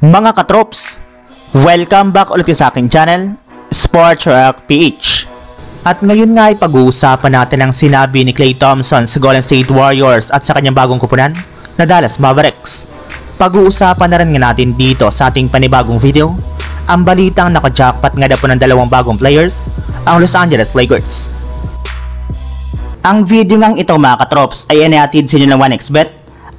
Mga katrops, welcome back ulit sa aking channel, Sports Rock PH. At ngayon nga ay pag-uusapan natin ang sinabi ni Klay Thompson sa Golden State Warriors at sa kanyang bagong kupunan na Dallas Mavericks. Pag-uusapan na rin nga natin dito sa ating panibagong video ang balitang naka-jackpot nga na po ng dalawang bagong players, ang Los Angeles Lakers. Ang video ngang ito mga katrops ay inihatid sa inyo ng 1xBet,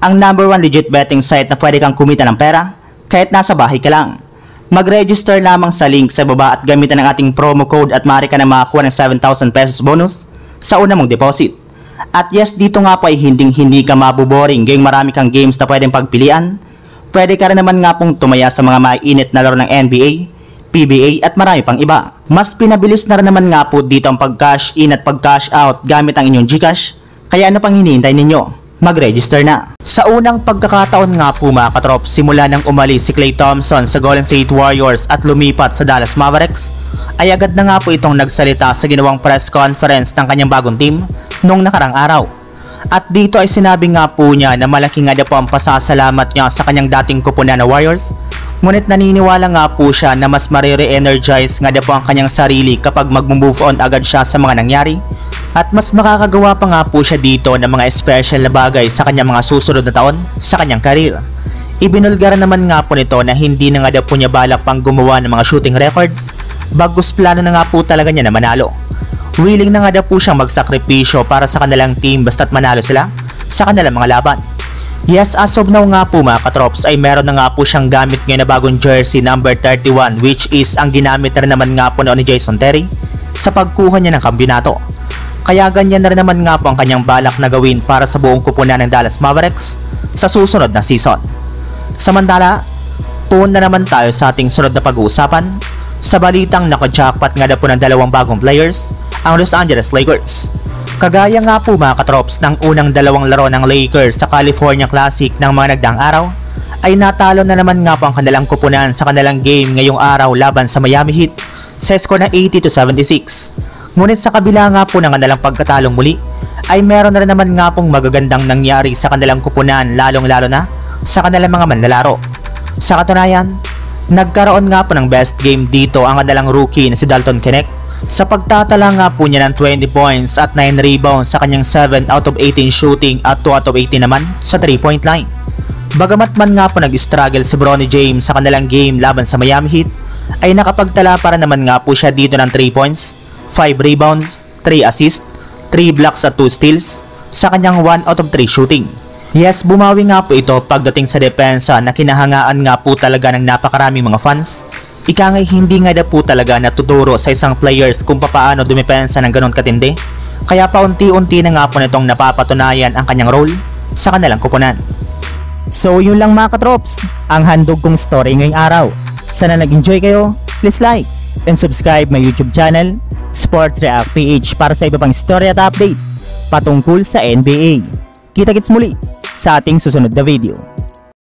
ang number one legit betting site na pwede kang kumita ng pera kahit nasa bahay ka lang. Mag-register lamang sa link sa baba at gamitan ang ating promo code at maaari ka na makakuha ng 7,000 pesos bonus sa una mong deposit. At yes, dito nga po ay hinding hindi ka mabuboring gayong marami kang games na pwedeng pagpilian. Pwede ka rin naman nga pong tumaya sa mga mainit na laro ng NBA, PBA at marami pang iba. Mas pinabilis na rin naman nga po dito ang pag-cash in at pag-cash out gamit ang inyong Gcash. Kaya ano pang hinihintay ninyo? mag-register na. Sa unang pagkakataon nga po mga katrop, simula nang umalis si Klay Thompson sa Golden State Warriors at lumipat sa Dallas Mavericks, ay agad na nga po itong nagsalita sa ginawang press conference ng kanyang bagong team noong nakarang araw. At dito ay sinabi nga po niya na malaki nga po ang pasasalamat niya sa kanyang dating kupunan na Warriors Ngunit naniniwala nga po siya na mas marire-energize nga po ang kanyang sarili kapag mag-move on agad siya sa mga nangyari at mas makakagawa pa nga po siya dito ng mga special na bagay sa kanyang mga susunod na taon sa kanyang karir. Ibinulgara naman nga po nito na hindi na nga daw po niya balak pang gumawa ng mga shooting records bagus plano na nga po talaga niya na manalo. Willing na nga daw po siyang magsakripisyo para sa kanilang team basta't manalo sila sa kanilang mga laban. Yes, as of now nga po mga katrops ay meron na nga po siyang gamit ngayon na bagong jersey number 31 which is ang ginamit na naman nga po ni Jason Terry sa pagkuha niya ng kambyunato. Kaya ganyan na rin naman nga po ang kanyang balak na gawin para sa buong kupunan ng Dallas Mavericks sa susunod na season. Samantala, tuon na naman tayo sa ating sunod na pag-uusapan sa balitang naka-jackpot nga na po ng dalawang bagong players, ang Los Angeles Lakers. Kagaya nga po mga katrops ng unang dalawang laro ng Lakers sa California Classic ng mga nagdaang araw, ay natalo na naman nga po ang kanilang kupunan sa kanilang game ngayong araw laban sa Miami Heat sa score na 80 to 76. Ngunit sa kabila nga po ng kanilang pagkatalong muli, ay meron na rin naman nga pong magagandang nangyari sa kanilang kupunan lalong lalo na sa kanilang mga manlalaro. Sa katunayan, nagkaroon nga po ng best game dito ang kanilang rookie na si Dalton Knecht sa pagtatala nga po niya ng 20 points at 9 rebounds sa kanyang 7 out of 18 shooting at 2 out of 18 naman sa 3 point line. Bagamat man nga po nag-struggle si Bronny James sa kanilang game laban sa Miami Heat, ay nakapagtala para naman nga po siya dito ng 3 points, 5 rebounds, 3 assists, 3 blocks at 2 steals sa kanyang 1 out of 3 shooting. Yes, bumawi nga po ito pagdating sa depensa na kinahangaan nga po talaga ng napakaraming mga fans Ika ngay hindi nga na po talaga natuturo sa isang players kung paano dumepensa ng ganon katindi. Kaya paunti-unti na nga po nitong napapatunayan ang kanyang role sa kanilang kupunan. So yun lang mga katrops, ang handog kong story ngayong araw. Sana nag-enjoy kayo, please like and subscribe my YouTube channel, Sports React PH para sa iba pang story at update patungkol sa NBA. Kita-kits muli sa ating susunod na video.